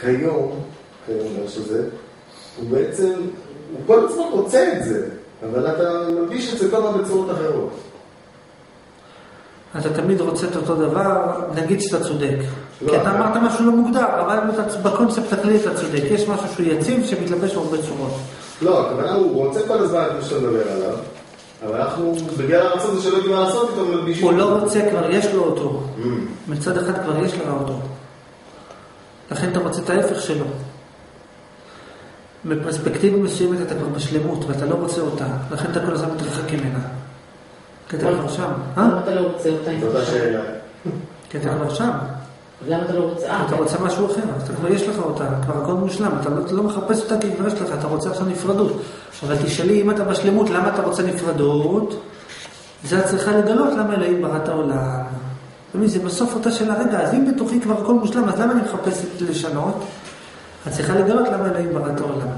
כיום, כיום איך שזה, הוא בעצם, הוא כל הזמן רוצה את זה, אבל אתה מלביש את זה כל הזמן בצורות אחרות. אתה תמיד רוצה את אותו דבר, נגיד שאתה צודק. לא, כי אתה אמרת משהו לא מוגדר, אבל בקונספט הכללי אתה צודק. יש משהו שהוא יציב שמתלבש בהרבה צורות. לא, הכוונה הוא רוצה כל הזמן את מה שאתה מדבר עליו, אבל אנחנו, בגלל הרצון הזה שלא יודעים מה לעשות איתו. הוא. לא רוצה, כבר יש לו אותו. Mm. מצד אחד כבר יש לך אותו. לכן אתה רוצה את ההפך שלו. בפרספקטיבה מסוימת אתה כבר בשלמות ואתה לא רוצה אותה, לכן אתה כל הזמן מתרחק ממנה. כי אתה כבר שם. אה? למה אתה לא רוצה אותה? זאת אתה השאלה. כי אתה כבר שם. למה אתה לא רוצה? אתה רוצה משהו אחר, אז אתה כבר יש לך אותה, כבר הכל מושלם, אתה לא, אתה לא מחפש אותה כי כבר יש לך, אתה רוצה עכשיו נפרדות. אבל תשאלי אם אתה בשלמות, למה אתה רוצה נפרדות? זה את צריכה לגלות למה אלוהים ברא את העולם. מבין, זה בסוף אותה שאלה, רגע, אז אם בתוכי כבר הכל מושלם, אז למה אני מחפשת לשנות? את צריכה לגלות למה אלוהים ברא את העולם.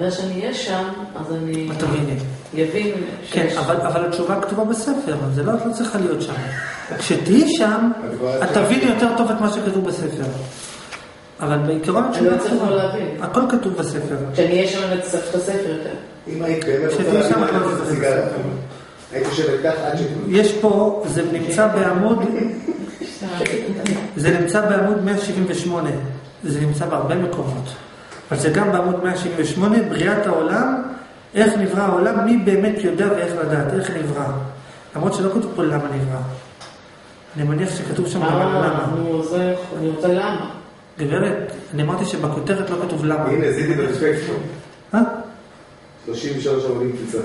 ואז שאני אהיה שם, אז אני את תביני. אבין כן, שיש... אבל, אבל התשובה כתובה בספר, זה לא, את לא צריכה להיות שם. כשתהיי שם, את תביני יותר טוב את מה שכתוב בספר. אבל בעיקרון אני התשובה לא צריכה כתובה. להבין. הכל כתוב בספר. כשאני אהיה שם אני אצטרך את הספר יותר. אם היית באמת רוצה להבין את בסדר. יש פה, זה נמצא בעמוד, זה נמצא בעמוד 178, זה נמצא בהרבה מקומות. אבל זה גם בעמוד 178, בריאת העולם, איך נברא העולם, מי באמת יודע ואיך לדעת, איך נברא. למרות שלא כתוב פה למה נברא. אני מניח שכתוב שם גם למה. אני רוצה למה. גברת, אני אמרתי שבכותרת לא כתוב למה. הנה, זיהיתי ברספקט. אה? 33 עמודים קפיצה.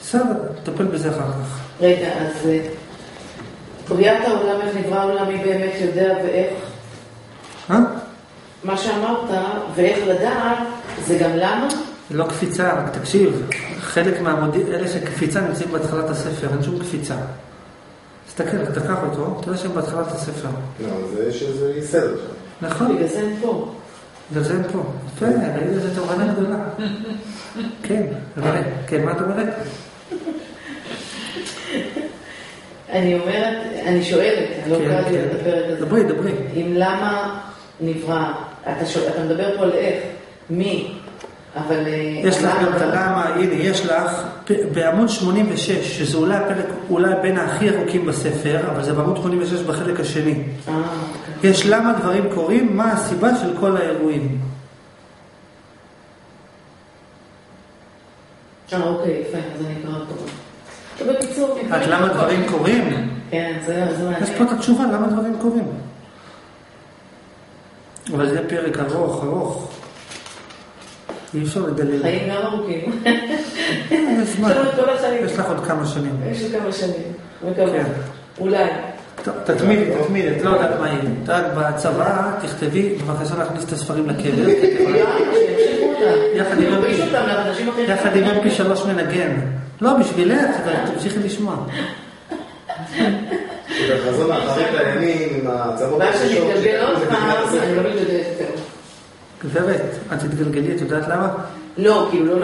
בסדר, נטפל בזה אחר כך. רגע, אז אה, בריאת העולם, איך נברא העולם, מי באמת יודע ואיך... אה? מה שאמרת, ואיך לדעת, זה גם למה? לא קפיצה, רק תקשיב, חלק מהעמודים, אלה שקפיצה נמצאים בהתחלת הספר, אין שום קפיצה. תסתכל, תקח אותו, תראה שהם בהתחלת הספר. לא, זה יש איזה סדר שם. נכון, בגלל זה הם פה. בגלל זה הם פה. יפה, ראית איזה תובנה גדולה. כן, כן, מה את אומרת? אני אומרת, אני שואלת, אני לא כן, קראתי כן. את הפרק הזה. דברי, דברי. אם למה נברא, אתה, מדבר פה על איך, מי, אבל... אה, יש לך? גם את הלמה, הנה, יש לך, פ- בעמוד 86, שזה אולי הפרק, אולי בין הכי ארוכים בספר, אבל זה בעמוד 86 בחלק השני. אה, יש למה דברים קורים, מה הסיבה של כל האירועים. אה, אוקיי, יפה, אז אני אקרא אותו. בקיצור, את למה דברים קורים? כן, זה זה יש פה. את התשובה למה דברים קורים. אבל זה פרק ארוך, ארוך. אי אפשר לדלל. חיים גם ארוכים. יש זמן. יש. יש לך עוד כמה שנים. יש לי כמה שנים, מקווה. כן. אולי. טוב, תתמידי, תתמידי, את לא יודעת מה יהיה. את יודעת, בצבא תכתבי, בבקשה להכניס את הספרים לקבר. יחד עם מפי שלוש מנגן. לא, בשבילך, אבל תמשיכי לשמוע. האחרית עם לא. גברת, את תתגלגלי, את יודעת למה? לא, כאילו לא